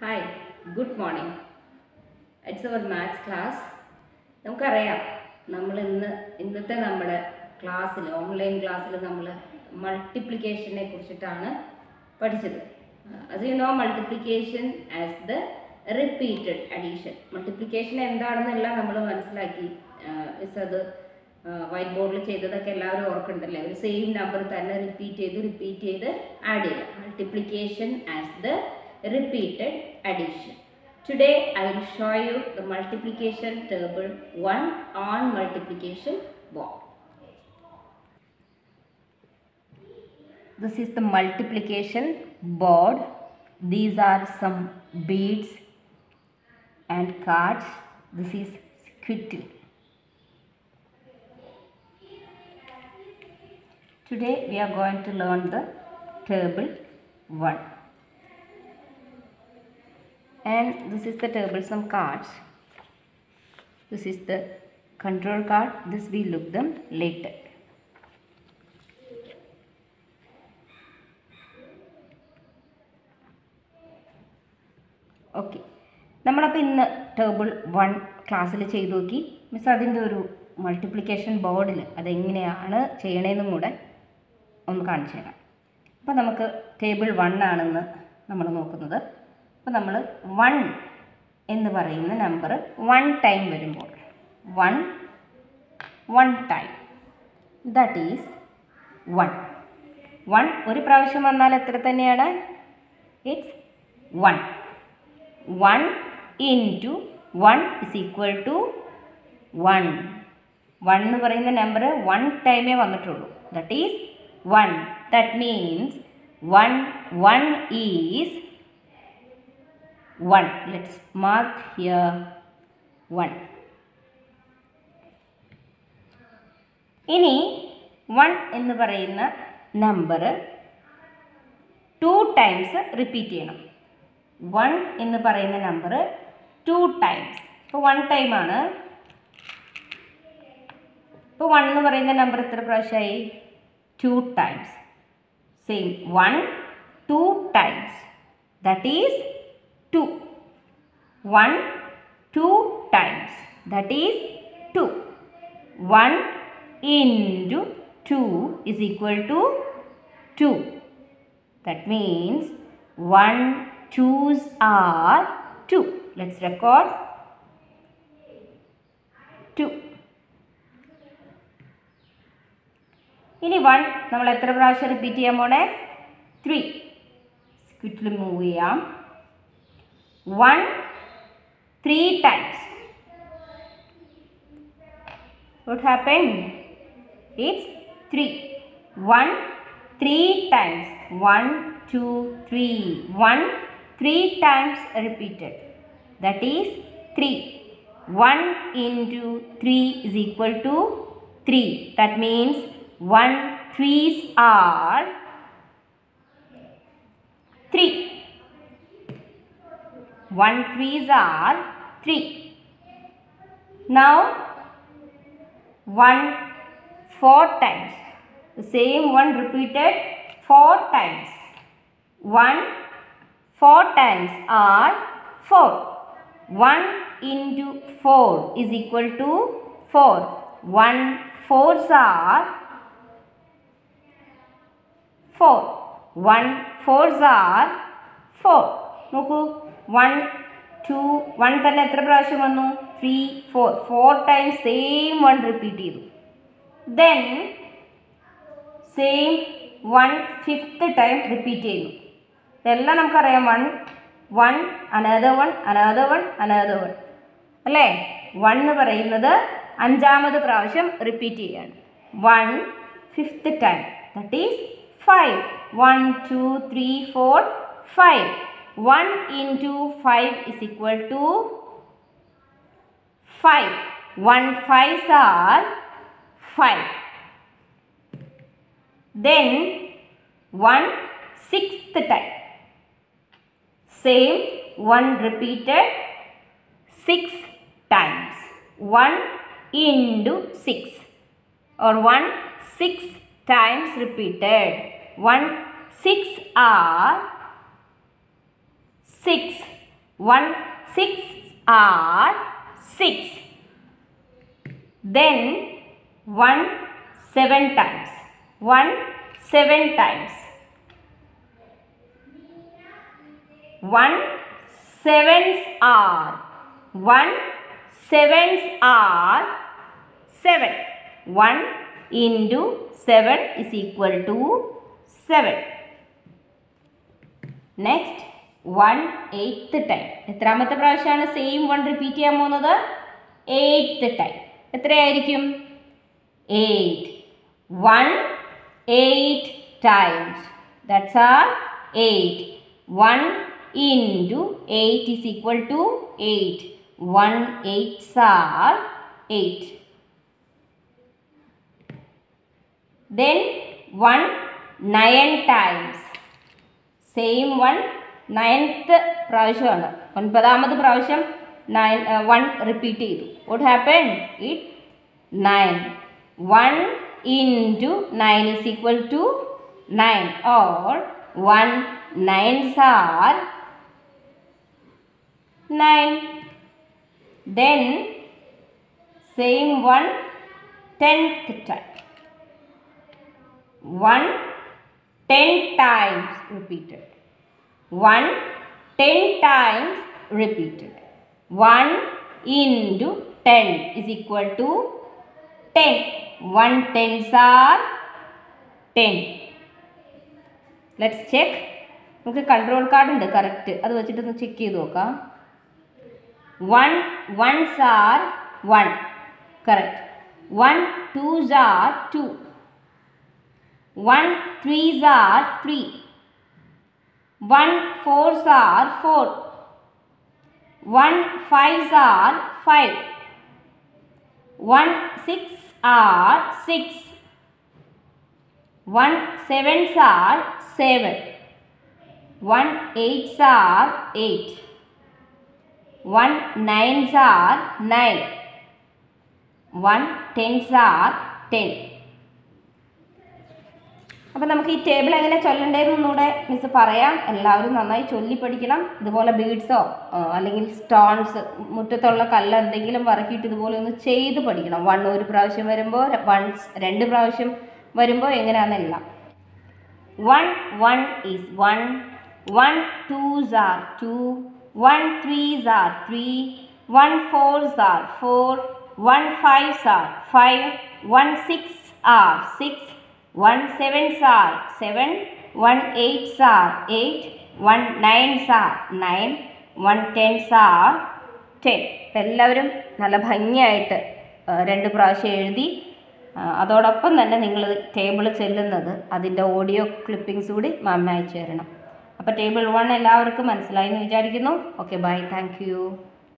Hi good morning it's our maths class നമുക്കറിയാം നമ്മൾ ഇന്ന് ഇന്നത്തെ നമ്മുടെ ക്ലാസ്സിൽ ഓൺലൈൻ ക്ലാസ്സിൽ നമ്മൾ മൾട്ടിപ്ലിക്കേഷനെ കുറിച്ചിട്ടാണ് പഠിച്ചത്. അത് you know multiplication as the repeated addition multiplication എന്താണെന്നെല്ലാം നമ്മൾ മനസ്സിലാക്കി മിസ് അത് വൈറ്റ് ബോർഡിൽ ചെയ്തതൊക്കെ എല്ലാവരും ഓർക്കുന്നുണ്ടല്ലേ? ഒരു സെയിം നമ്പർ തന്നെ റിപ്പീറ്റ് ചെയ്ത് റിപ്പീറ്റ് ചെയ്ത് ആഡ് ചെയ്യുക multiplication as the repeated addition. Today I will show you the multiplication table 1 on multiplication board. This is the multiplication board. These are some beads and cards. This is squittle. Today we are going to learn the table 1 and this is the table some cards. This is the control card. This we look them later. Okay നമ്മളപ്പോൾ ഇന്ന് table one ക്ലാസ്സിൽ ചെയ്തു നോക്കി. Miss അതിന്റെ ഒരു multiplication ബോർഡിൽ അതെങ്ങനെയാണ് ചെയ്യണതെന്നും കൂടെ ഒന്ന് കാണിച്ചു തരാം. അപ്പോൾ നമുക്ക് ടേബിൾ വൺ ആണെന്ന് നമ്മൾ നോക്കുന്നത്. അപ്പോൾ നമ്മൾ വൺ എന്ന് പറയുന്ന നമ്പർ വൺ ടൈം വരുമ്പോൾ one one time that is one one ഒരു പ്രാവശ്യം വന്നാൽ എത്ര തന്നെയാണ്? It's one one into one is equal to one one എന്ന് പറയുന്ന നമ്പർ വൺ ടൈമേ വന്നിട്ടുള്ളൂ. That is one that means one one is 1 let's mark here 1 ഇനി 1 എന്ന് പറയുന്ന നമ്പർ ടു ടൈംസ് റിപ്പീറ്റ് ചെയ്യണം. വൺ എന്ന് പറയുന്ന നമ്പർ ടു ടൈംസ് ഇപ്പോൾ വൺ ടൈമാണ് ഇപ്പോൾ വൺ എന്ന് പറയുന്ന നമ്പർ എത്ര പ്രാവശ്യമായി? Two times same one two times that is 2 1 2 times that is 2 1 into 2 is equal to 2 that means 1 2's are 2 let's record 2 ഇനി വൺ നമ്മൾ എത്ര പ്രാവശ്യം റിപ്പീറ്റ് ചെയ്യാൻ പോണേ ത്രീ സ്ക്വിറ്റിൽ മൂവ് ചെയ്യാം 1 3 times. What happened? It's 3 1 3 times. 1 2 3 1 3 times repeated. That is 3 1 into 3 is equal to 3 that means 1 3's are 3 1 trees are 3. Now 1 4 times. The same one repeated 4 times. 1 4 times are 4. 1 into 4 is equal to 4. 1 fours are 4. 1 fours are 4. Noku one two one തന്നെ എത്ര പ്രാവശ്യം വന്നു? Three four four time same one repeat ചെയ്തു. Then same one fifth time repeat ചെയ്തു. ഇതെല്ലാം നമുക്കറിയാം. One one another one another one another one അല്ലേ? One എന്ന് പറയുന്നത് അഞ്ചാമത് പ്രാവശ്യം റിപ്പീറ്റ് ചെയ്യാണ്. One fifth time that is five one two three four five 1 into 5 is equal to 5. 1 5s are 5. Then 1 sixth time. Same 1 repeated 6 times. 1 into 6 or 1 6 times repeated. 1 6 are six. One, six are six. Then one, seven times. One, seven times. One, sevens are. One, sevens are seven. One into seven is equal to seven. Next, one eighth time എത്രാമത്തെ പ്രാവശ്യമാണ് same one repeat ചെയ്യാൻ പോകുന്നത്? Eighth time എത്രയായിരിക്കും? Eight one eight times that's are eight one into eight is equal to eight one eights are eight then 1 9 times. സെയിം one ninth പ്രാവശ്യമാണ് ഒൻപതാമത് പ്രാവശ്യം nine one repeat ചെയ്തു what happen it nine one into nine is equal to nine or one nines are nine then same one tenth time one 10 times repeated 1 10 times repeated. 1 into 10 is equal to 10 1 tens are 10 let's check നമുക്ക് control card ഉണ്ട് correct അത് വെച്ചിട്ടൊന്ന് check ചെയ്ത് നോക്കാം. One ones are one correct one twos are two 1 threes are 3 1 fours are 4 1 fives are 5 1 six are 6 1 sevens are 7 1 eights are 8 1 nines are 9 1 tens are 10 അപ്പോൾ നമുക്ക് ഈ table എങ്ങനെ ചൊല്ലണ്ടേന്ന് ഒന്നുകൂടെ മിസ് പറയാം. എല്ലാവരും നന്നായി ചൊല്ലി പഠിക്കണം. ഇതുപോലെ ബീഡ്സോ അല്ലെങ്കിൽ സ്റ്റോൺസ് മുറ്റത്തുള്ള കല്ല് എന്തെങ്കിലും വറക്കിയിട്ട് ഇതുപോലെ ഒന്ന് ചെയ്ത് പഠിക്കണം. വൺ ഒരു പ്രാവശ്യം വരുമ്പോൾ വൺസ് രണ്ട് പ്രാവശ്യം വരുമ്പോൾ എങ്ങനെയാണെന്നല്ല. One one is one one twos are two one threes are three one fours are four one fives are five one six are six one sevens are seven one eights are eight one nines are nine one tens are ten എല്ലാവരും നല്ല ഭംഗിയായിട്ട് രണ്ട് പ്രാവശ്യം എഴുതി. അതോടൊപ്പം തന്നെ നിങ്ങൾ table ചെല്ലുന്നത് അതിന്റെ ഓഡിയോ ക്ലിപ്പിങ്സ് കൂടി മാം അയച്ചു തരണം. അപ്പോൾ ടേബിൾ വൺ എല്ലാവർക്കും മനസ്സിലായി എന്ന് വിചാരിക്കുന്നു. Okay bye thank